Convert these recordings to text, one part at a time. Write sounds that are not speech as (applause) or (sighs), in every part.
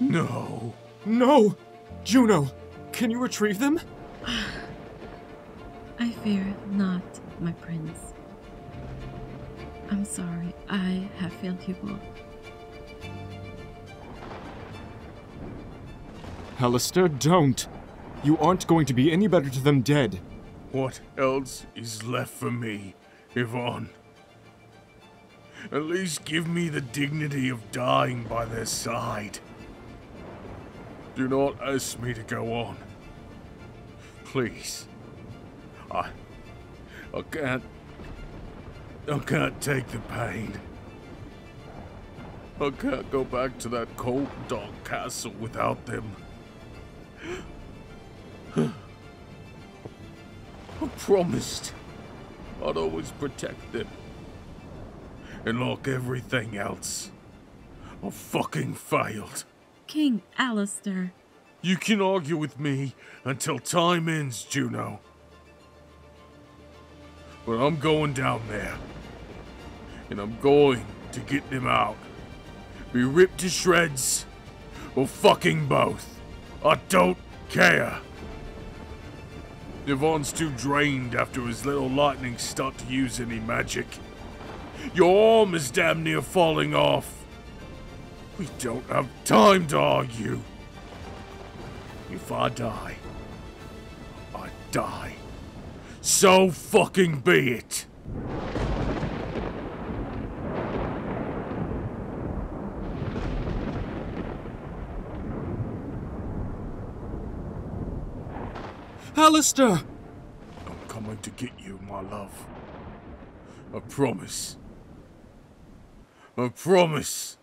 No. No! Juno, can you retrieve them? (sighs) I fear not, my prince. I'm sorry, I have failed you both. Allistair, don't. You aren't going to be any better to them dead. What else is left for me, Yvan? At least give me the dignity of dying by their side. Do not ask me to go on. Please. I. I can't. I can't take the pain. I can't go back to that cold, dark castle without them. I promised I'd always protect them. And like everything else, I fucking failed. King Allistair, You can argue with me until time ends, Juno. But I'm going down there. And I'm going to get them out. Be ripped to shreds, or fucking both. I don't care. Yvan's too drained after his little lightning stunt to use any magic. Your arm is damn near falling off. We don't have time to argue. If I die, I die. So fucking be it. Allistair! I'm coming to get you, my love. I promise. I promise.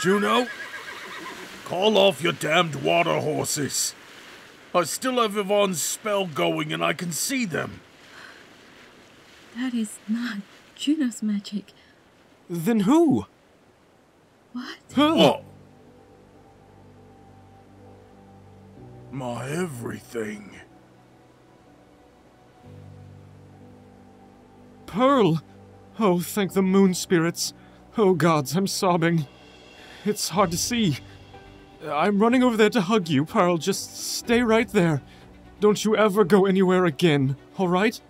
Juno, call off your damned water horses. I still have Yvan's spell going and I can see them. that is not Juno's magic. Then who? What? Huh? What? My everything. Pearl! Oh, thank the moon spirits. Oh gods, I'm sobbing. It's hard to see. I'm running over there to hug you, Pearl. Just stay right there. Don't you ever go anywhere again, alright?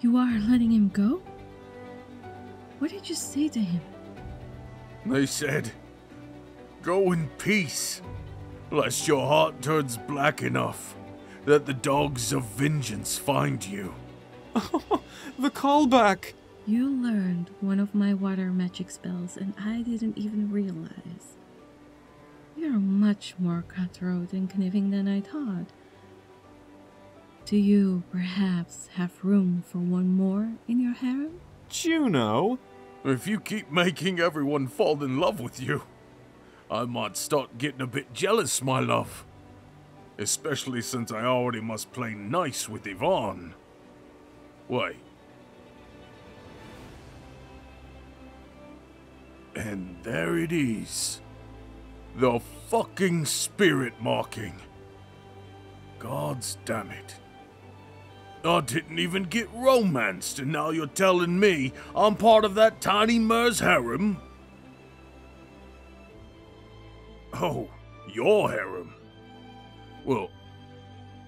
You are letting him go? What did you say to him? They said, Go in peace, lest your heart turns black enough that the dogs of vengeance find you. (laughs) The callback! You learned one of my water magic spells and I didn't even realize. You're much more cutthroat and conniving than I thought. Do you perhaps have room for one more in your harem? Juno? If you keep making everyone fall in love with you, I might start getting a bit jealous, my love. Especially since I already must play nice with Yvan. Wait. And there it is. The fucking spirit marking. Gods damn it. I didn't even get romanced, and now you're telling me I'm part of that tiny mer's harem? Oh, your harem? Well,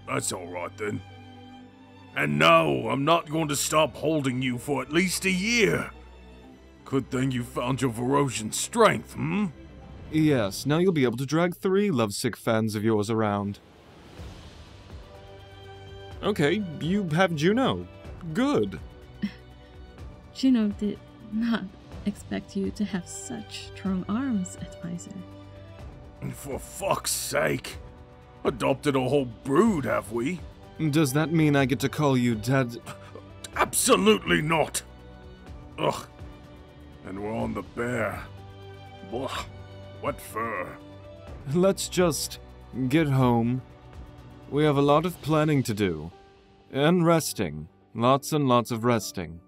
that's alright then. And no, I'm not going to stop holding you for at least a year. Good thing you found your Verosian strength, hmm? Yes, now you'll be able to drag three lovesick fans of yours around. Okay, you have Juno. Good. (laughs) Juno did not expect you to have such strong arms, advisor. For fuck's sake. Adopted a whole brood, have we? Does that mean I get to call you Dad? Absolutely not. Ugh. And we're on the bear. Blah. What fur? Let's just get home. We have a lot of planning to do. And resting. Lots and lots of resting.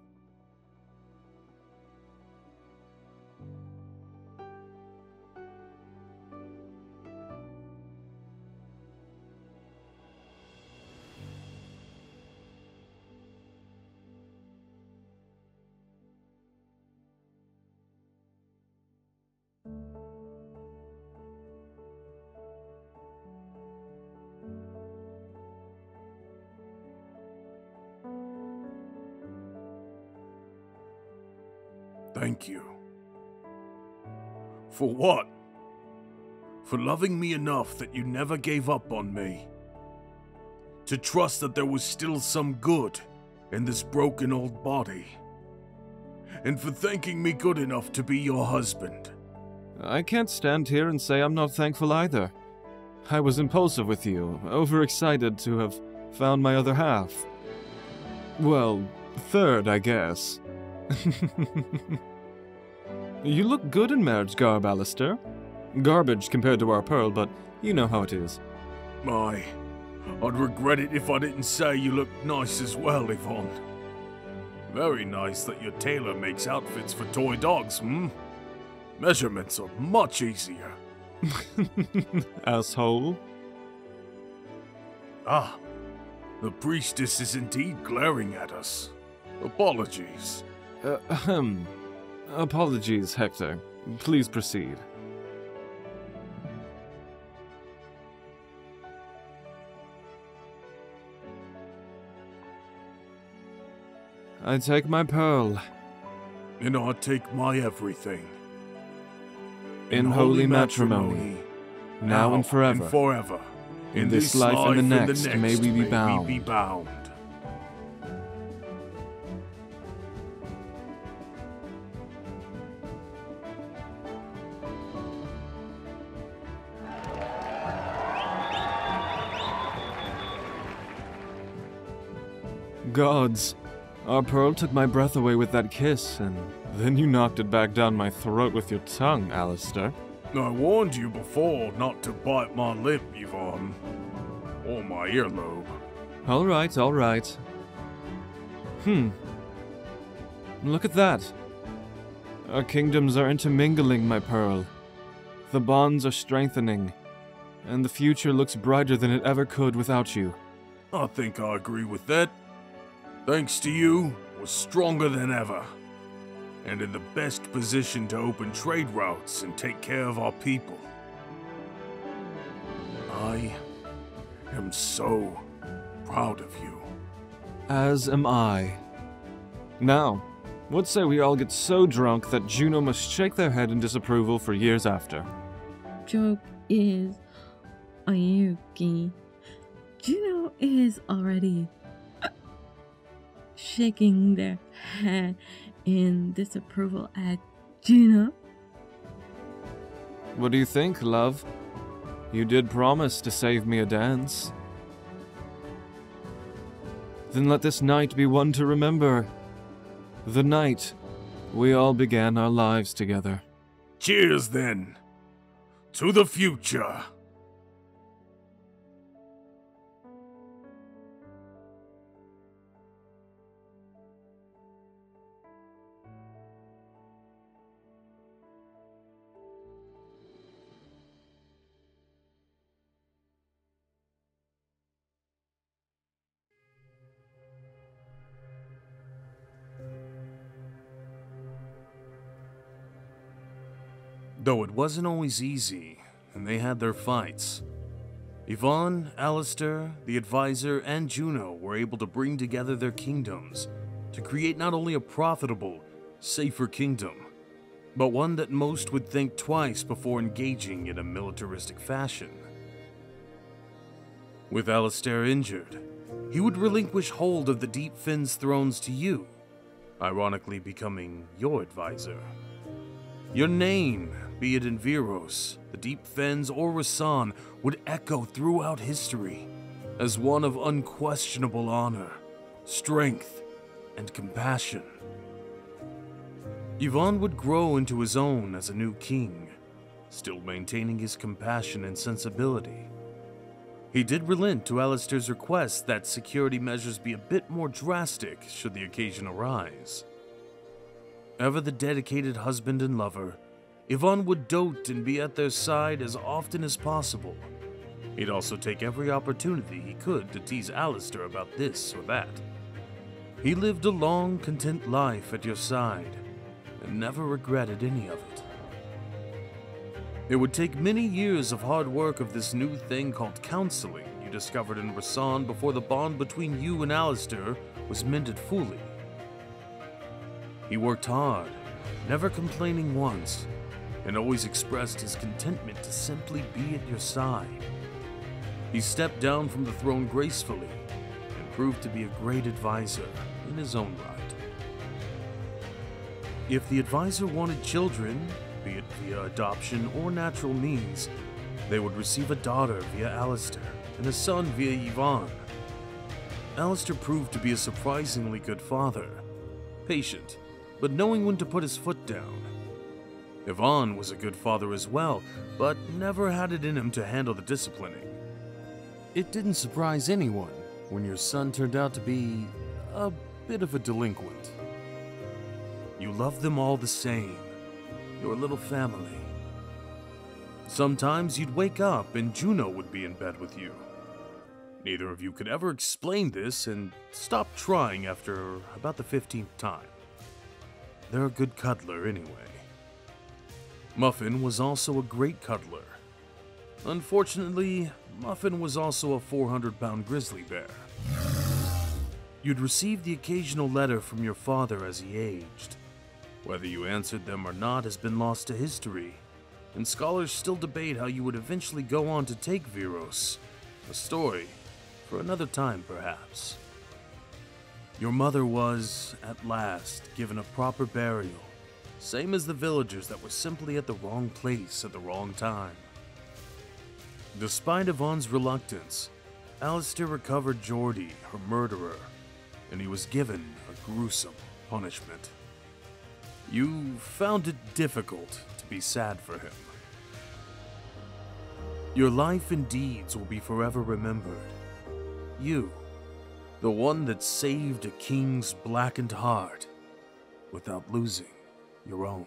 Thank you. For what? For loving me enough that you never gave up on me. To trust that there was still some good in this broken old body. And for thanking me good enough to be your husband. I can't stand here and say I'm not thankful either. I was impulsive with you, overexcited to have found my other half. Well, third, I guess. (laughs) you look good in marriage garb, Allistair. Garbage compared to our Pearl, but you know how it is. My, I'd regret it if I didn't say you look nice as well, Yvan. Very nice that your tailor makes outfits for toy dogs, hmm? Measurements are much easier. (laughs) Asshole. Ah, the priestess is indeed glaring at us. Apologies. Uh, ahem. Apologies, Hector. Please proceed. I take my pearl. And I take my everything. In holy matrimony, now and forever. And forever. In this life and the next, may we be bound. be bound. Gods, our Pearl took my breath away with that kiss, and then you knocked it back down my throat with your tongue, Allistair. I warned you before not to bite my lip, Yvan. Or my earlobe. All right, all right. Hmm. Look at that. Our kingdoms are intermingling, my Pearl. The bonds are strengthening, and the future looks brighter than it ever could without you. I think I agree with that. Thanks to you, we're stronger than ever. And in the best position to open trade routes and take care of our people. I am so proud of you. As am I. Now, what say we all get so drunk that Juno must shake their head in disapproval for years after? Joke is Ayuki. Juno is already shaking their head in disapproval at Juno. What do you think, love? You did promise to save me a dance. Then let this night be one to remember. The night we all began our lives together. Cheers, then. To the future. Though it wasn't always easy, and they had their fights, Yvan, Allistair, the advisor, and Juno were able to bring together their kingdoms to create not only a profitable, safer kingdom, but one that most would think twice before engaging in a militaristic fashion. With Allistair injured, he would relinquish hold of the Deep Fin's thrones to you, ironically becoming your advisor. Your name, be it in Viros, the Deep Fens, or Rasan, would echo throughout history as one of unquestionable honor, strength, and compassion. Yvan would grow into his own as a new king, still maintaining his compassion and sensibility. He did relent to Allistair's request that security measures be a bit more drastic should the occasion arise. Ever the dedicated husband and lover, Yvan would dote and be at their side as often as possible. He'd also take every opportunity he could to tease Allistair about this or that. He lived a long, content life at your side and never regretted any of it. It would take many years of hard work of this new thing called counseling you discovered in Rasan before the bond between you and Allistair was mended fully. He worked hard never complaining once, and always expressed his contentment to simply be at your side. He stepped down from the throne gracefully and proved to be a great advisor in his own right. If the advisor wanted children, be it via adoption or natural means, they would receive a daughter via Allistair and a son via Yvan. Allistair proved to be a surprisingly good father, patient, but knowing when to put his foot down. Yvan was a good father as well, but never had it in him to handle the disciplining. It didn't surprise anyone when your son turned out to be a bit of a delinquent. You loved them all the same, your little family. Sometimes you'd wake up and Juno would be in bed with you. Neither of you could ever explain this and stopped trying after about the 15th time. They're a good cuddler anyway. Muffin was also a great cuddler. Unfortunately, Muffin was also a 400 pound grizzly bear. You'd receive the occasional letter from your father as he aged. Whether you answered them or not has been lost to history, and scholars still debate how you would eventually go on to take Viros, a story for another time perhaps. Your mother was, at last, given a proper burial, same as the villagers that were simply at the wrong place at the wrong time. Despite Yvan's reluctance, Allistair recovered Geordie, her murderer, and he was given a gruesome punishment. You found it difficult to be sad for him. Your life and deeds will be forever remembered. You, the one that saved a king's blackened heart without losing your own.